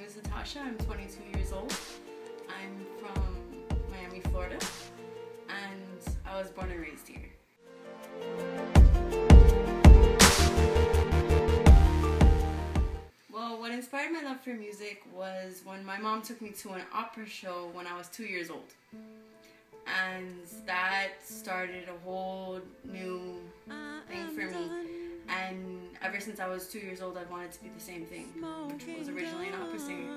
Natasha. I'm 22 years old. I'm from Miami, Florida, and I was born and raised here. Well, what inspired my love for music was when my mom took me to an opera show when I was two years old. And that started a whole new since I was two years old, I've wanted to be the same thing, which was originally an opera singer.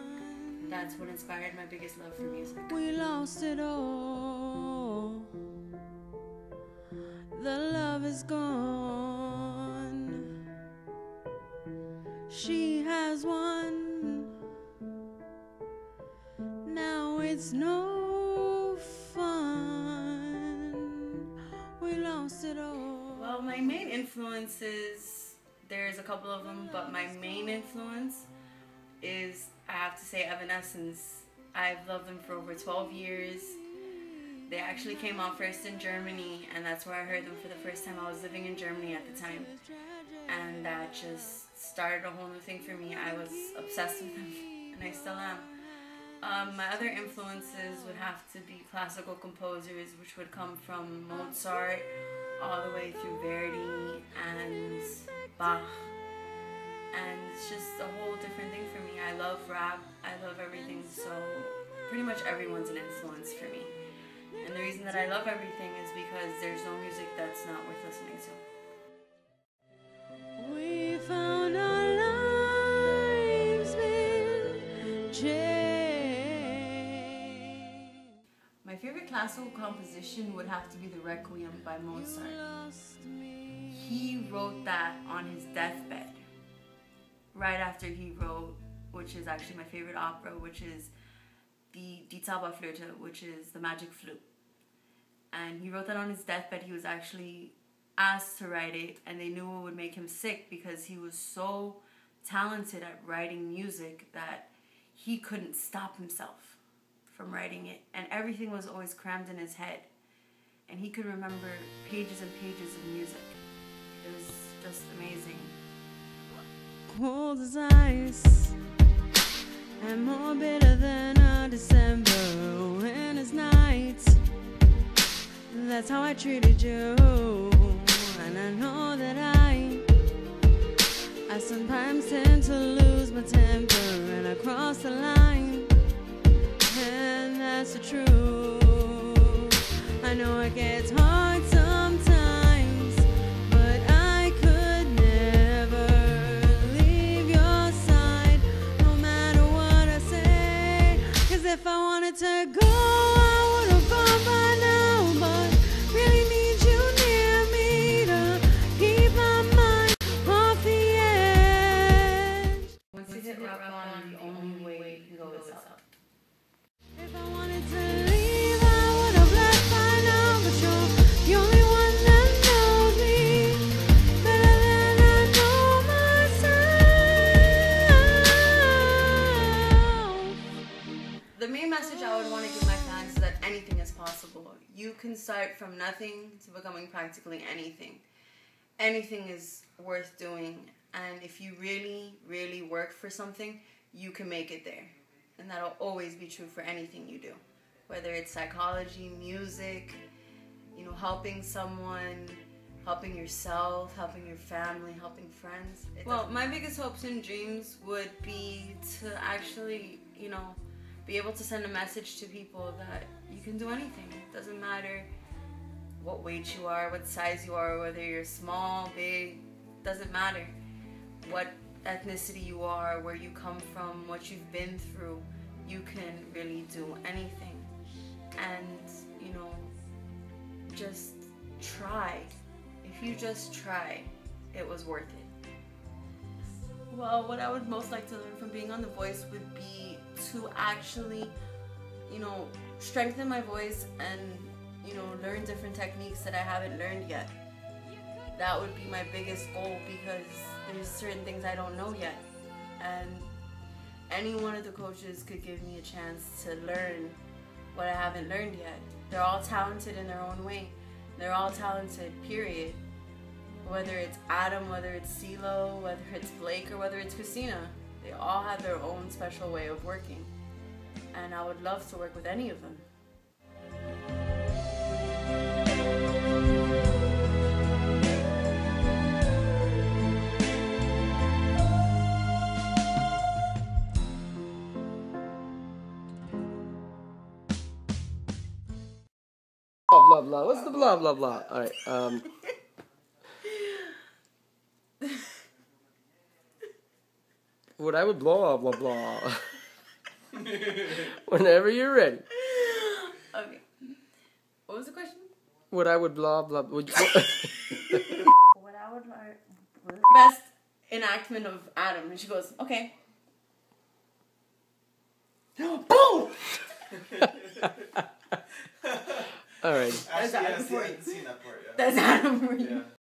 That's what inspired my biggest love for music. We lost it all. The love is gone. She has won. Now it's no fun. We lost it all. Well, my main influences, there's a couple of them, but my main influence is, I have to say, Evanescence. I've loved them for over 12 years. They actually came out first in Germany, and that's where I heard them for the first time. I was living in Germany at the time, and that just started a whole new thing for me. I was obsessed with them, and I still am. Um, my other influences would have to be classical composers, which would come from Mozart all the way through Verdi and Bach. And it's just a whole different thing for me. I love rap, I love everything, so pretty much everyone's an influence for me. And the reason that I love everything is because there's no music that's not worth listening to. Favorite classical composition would have to be the Requiem by Mozart. He wrote that on his deathbed. Right after he wrote, which is actually my favorite opera, which is the Die Zauberflöte, which is the magic flute. And he wrote that on his deathbed. He was actually asked to write it, and they knew it would make him sick because he was so talented at writing music that he couldn't stop himself from writing it. And everything was always crammed in his head. And he could remember pages and pages of music. It was just amazing. cold as ice and more bitter than a December winter's night. That's how I treated you, and I know that I, I sometimes tend to lose my temper and I cross if I wanted to go, message I would want to give my fans is that anything is possible. You can start from nothing to becoming practically anything. Anything is worth doing, and if you really, really work for something, you can make it there. And that'll always be true for anything you do. Whether it's psychology, music, you know, helping someone, helping yourself, helping your family, helping friends. Well, my biggest hopes and dreams would be to actually, you know, be able to send a message to people that you can do anything. It doesn't matter what weight you are, what size you are, whether you're small, big, doesn't matter. What ethnicity you are, where you come from, what you've been through, you can really do anything. And, you know, just try. If you just try, it was worth it. Well, what I would most like to learn from being on The Voice would be to actually, you know, strengthen my voice and, you know, learn different techniques that I haven't learned yet. That would be my biggest goal because there's certain things I don't know yet. And any one of the coaches could give me a chance to learn what I haven't learned yet. They're all talented in their own way. They're all talented, period. Whether it's Adam, whether it's CeeLo, whether it's Blake, or whether it's Christina. They all have their own special way of working. And I would love to work with any of them. Blah blah blah. What's the blah blah blah? All right. Um. What I would blah blah blah. Whenever you're ready. Okay. What was the question? What I would blah blah. Would you, What I would like. Best enactment of Adam. And she goes, okay. Boom! all right. Actually, Adam yeah, for I you. hadn't seen that part yet. That's Adam for you. Yeah.